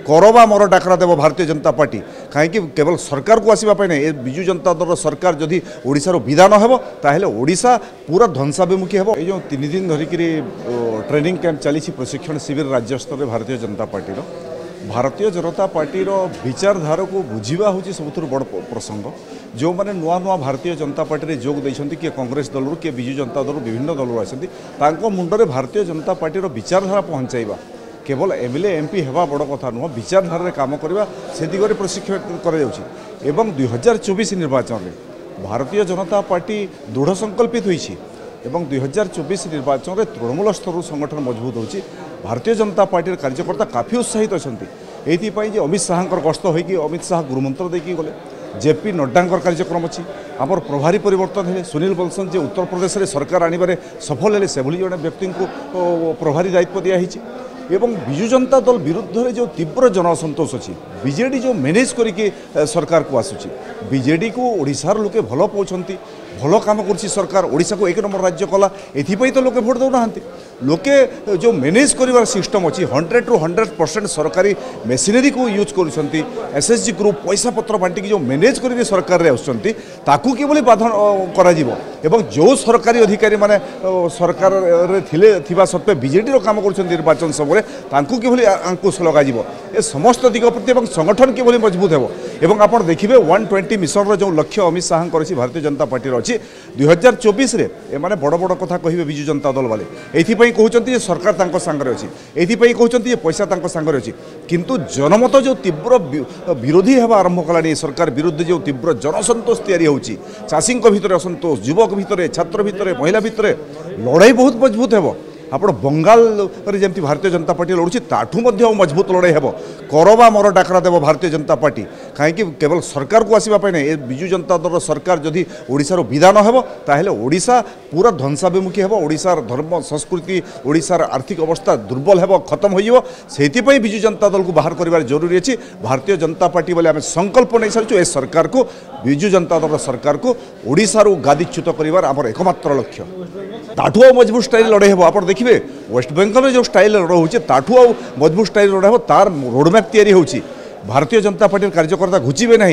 କର ବା ମର ଡାକରା ଦେବ ଭାରତୀୟ ଜନତା ପାର୍ଟି କାହିଁକି କେବଳ ସରକାରକୁ ଆସିବା ପାଇଁ ନାହିଁ ଏ ବିଜୁ ଜନତା ଦଳର ସରକାର ଯଦି ଓଡ଼ିଶାର ବିଧାନ ହେବ ତାହେଲେ ଓଡ଼ିଶା ପୁରା ଧ୍ୱଂସାଭିମୁଖୀ ହେବ ଏଇ ଯେଉଁ ତିନି ଦିନ ଧରିକିରି ଟ୍ରେନିଂ କ୍ୟାମ୍ପ ଚାଲିଛି ପ୍ରଶିକ୍ଷଣ ଶିବିର ରାଜ୍ୟ ସ୍ତରରେ ଭାରତୀୟ ଜନତା ପାର୍ଟିର ଭାରତୀୟ ଜନତା ପାର୍ଟିର ବିଚାରଧାରାକୁ ବୁଝିବା ହେଉଛି ସବୁଥିରୁ ବଡ଼ ପ୍ରସଙ୍ଗ ଯେଉଁମାନେ ନୂଆ ନୂଆ ଭାରତୀୟ ଜନତା ପାର୍ଟିରେ ଯୋଗ ଦେଇଛନ୍ତି କିଏ କଂଗ୍ରେସ ଦଳରୁ କିଏ ବିଜୁ ଜନତା ଦଳରୁ ବିଭିନ୍ନ ଦଳରୁ ଆସିଛନ୍ତି ତାଙ୍କ ମୁଣ୍ଡରେ ଭାରତୀୟ ଜନତା ପାର୍ଟିର ବିଚାରଧାରା ପହଞ୍ଚାଇବା কেবল এমএলএ এমপি হওয়া বড় কথা নুহ বিচারধারার কাম করা সে দিগরে প্রশিক্ষণ করা যাচ্ছে এবং দুই হাজার চব্বিশ নির্বাচনের ভারতীয় জনতা পার্টি দৃঢ় সংকল্পিত হয়েছে এবং দুই হাজার চব্বিশ নির্বাচনের তৃণমূল স্তর সংগঠন মজবুত হচ্ছে ভারতীয় জনতা পার্টির কার্যকর্তা কাফি উৎসাহিত অনেক এইপাই যে অমিত শাহর গস্ত হয়ে অমিত শাহ গৃহমন্ত্র দিয়ে গলে জেপি নড্ডাঙ্কর কার্যক্রম অছি আমার প্রভারী পরিবর্তন হলে সুনীল বলসন যে উত্তরপ্রদেশের সরকার আনবার সফল হলে সেভাবে জন ব্যক্তি প্রভারী দায়িত্ব দিয়া হয়েছে এবং ବିଜୁ ଜନତା ଦଳ ବିରୁଦ୍ଧରେ ଯେଉଁ ତୀବ୍ର ଜନଅସନ୍ତୋଷ ଅଛି ବିଜେଡ଼ି ଯେଉଁ ମ୍ୟାନେଜ୍ କରିକି ସରକାରକୁ ଆସୁଛି ବିଜେଡ଼ିକୁ ଓଡ଼ିଶାର ଲୋକେ ଭଲ ପାଉଛନ୍ତି ଭଲ କାମ କରୁଛି ସରକାର ଓଡ଼ିଶାକୁ ଏକ ନମ୍ବର ରାଜ୍ୟ କଲା ଏଥିପାଇଁ ତ ଲୋକେ ଭୋଟ୍ ଦେଉନାହାନ୍ତି ଲୋକେ ଯେଉଁ ମ୍ୟାନେଜ୍ କରିବାର ସିଷ୍ଟମ୍ ଅଛି ହଣ୍ଡ୍ରେଡ଼ରୁ ହଣ୍ଡ୍ରେଡ଼ ପରସେଣ୍ଟ ସରକାରୀ ମେସିନେରୀକୁ ୟୁଜ୍ କରୁଛନ୍ତି ଏସ୍ ଏସ୍ ଜି ଗ୍ରୁପ୍ ପଇସାପତ୍ର ବାଣ୍ଟିକି ଯେଉଁ ମ୍ୟାନେଜ୍ କରିକି ସରକାରରେ ଆସୁଛନ୍ତି ତାକୁ କିଭଳି ବାଧ କରାଯିବ ଏବଂ ଯେଉଁ ସରକାରୀ ଅଧିକାରୀମାନେ ସରକାରରେ ଥିଲେ ଥିବା ସତ୍ତ୍ୱେ ବିଜେଡ଼ିର କାମ କରୁଛନ୍ତି ନିର୍ବାଚନ ସମୟରେ ତାଙ୍କୁ କିଭଳି ଆଙ୍କୁଶ ଲଗାଯିବ ଏ ସମସ୍ତ ଦିଗ ପ୍ରତି ଏବଂ ସଂଗଠନ କିଭଳି ମଜବୁତ ହେବ ଏବଂ ଆପଣ ଦେଖିବେ ୱାନ୍ ଟ୍ୱେଣ୍ଟି ମିଶନର ଯେଉଁ ଲକ୍ଷ୍ୟ ଅମିତ ଶାହାଙ୍କର ଅଛି ଭାରତୀୟ ଜନତା ପାର୍ଟିର ଅଛି ଦୁଇ ହଜାର ଚବିଶରେ ଏମାନେ ବଡ଼ ବଡ଼ କଥା କହିବେ ବିଜୁ ଜନତା ଦଳ ବାଲେ ଏଇଥିପାଇଁ କହୁଛନ୍ତି ଯେ ସରକାର ତାଙ୍କ ସାଙ୍ଗରେ ଅଛି ଏଇଥିପାଇଁ କହୁଛନ୍ତି ଯେ ପଇସା ତାଙ୍କ ସାଙ୍ଗରେ ଅଛି କିନ୍ତୁ ଜନମତ ଯେଉଁ ତୀବ୍ର ବିରୋଧୀ ହେବା ଆରମ୍ଭ କଲାଣି ସରକାର ବିରୁଦ୍ଧରେ ଯେଉଁ ତୀବ୍ର ଜନସନ୍ତୋଷ ତିଆରି ହେଉଛି ଚାଷୀଙ୍କ ଭିତରେ ଅସନ୍ତୋଷ ଯୁବକ ଭିତରେ ଛାତ୍ର ଭିତରେ ମହିଳା ଭିତରେ ଲଢ଼େଇ ବହୁତ ମଜବୁତ ହେବ ଆପଣ ବଙ୍ଗାଲରେ ଯେମିତି ଭାରତୀୟ ଜନତା ପାର୍ଟି ଲଢ଼ୁଛି ତାଠୁ ମଧ୍ୟ ମଜବୁତ ଲଢ଼େଇ ହେବ କରବା ମୋର ଡାକରା ଦେବ ଭାରତୀୟ ଜନତା ପାର୍ଟି କାହିଁକି କେବଳ ସରକାରକୁ ଆସିବା ପାଇଁ ନାହିଁ ଏ ବିଜୁ ଜନତା ଦଳର ସରକାର ଯଦି ଓଡ଼ିଶାର ବିଧାନ ହେବ ତାହେଲେ ଓଡ଼ିଶା ପୁରା ଧ୍ୱଂସାଭିମୁଖୀ ହେବ ଓଡ଼ିଶାର ଧର୍ମ ସଂସ୍କୃତି ଓଡ଼ିଶାର ଆର୍ଥିକ ଅବସ୍ଥା ଦୁର୍ବଳ ହେବ ଖତମ ହୋଇଯିବ ସେଇଥିପାଇଁ ବିଜୁ ଜନତା ଦଳକୁ ବାହାର କରିବାର ଜରୁରୀ ଅଛି ଭାରତୀୟ ଜନତା ପାର୍ଟି ବୋଲି ଆମେ ସଂକଳ୍ପ ନେଇସାରିଛୁ ଏ ସରକାରକୁ ବିଜୁ ଜନତା ଦଳର ସରକାରକୁ ଓଡ଼ିଶାରୁ ଗାଦିଚ୍ୟୁତ କରିବାର ଆମର ଏକମାତ୍ର ଲକ୍ଷ୍ୟ ତାଠୁ ଆଉ ମଜବୁତ ଷ୍ଟାଇଲ୍ ଲଢ଼େଇ ହେବ ଆପଣ ଦେଖିବେ ୱେଷ୍ଟବେଙ୍ଗଲରେ ଯେଉଁ ଷ୍ଟାଇଲ୍ ଲଢ଼େଇ ହେଉଛି ତାଠୁ ଆଉ ମଜବୁତ ଷ୍ଟାଇଲ୍ ଲଢ଼େଇ ହେବ ତାର ରୋଡ଼ମ୍ୟାପ୍ ତିଆରି ହେଉଛି ভারতীয় জনতা পার্টির কার্যকর্তা ঘুচিবে না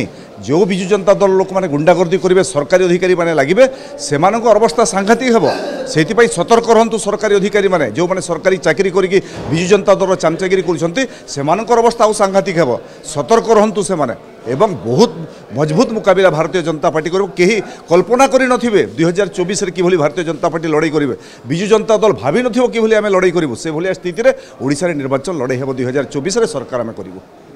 যে বিজু জনতা দল লোক মানে গুন্ডাগর্দি করবে সরকারি অধিকারী মানে লাগবে সে অবস্থা সাংঘাতিক হব সেইপাই সতর্ক রহতু সরকারি অধিকারী মানে যে মানে সরকারি চাকরি করি বিজু জনতা দল চামচাগিরি করছেন সে অবস্থা আউ সাংঘাতিক হব সতর্ক রহতু সে এবং বহুত মজবুত মোকাবিলা ভারতীয় জনতা পার্টি করব কেহি কল্পনা করে নথিবে দুই হাজার চবিশে কিভাবে ভারতীয় জনতা পার্টি লড়াই করবে বিজু জনতা দল ভাবি নথিব কিভাবে আমি লড়াই করবু সেভাবে স্থিতিরে ওড়শার নির্বাচন লড়াই হব দুই হাজার চবিশে সরকার আমি করবু